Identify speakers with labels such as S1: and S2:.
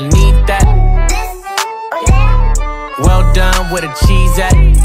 S1: Need that. Well done with a cheese at.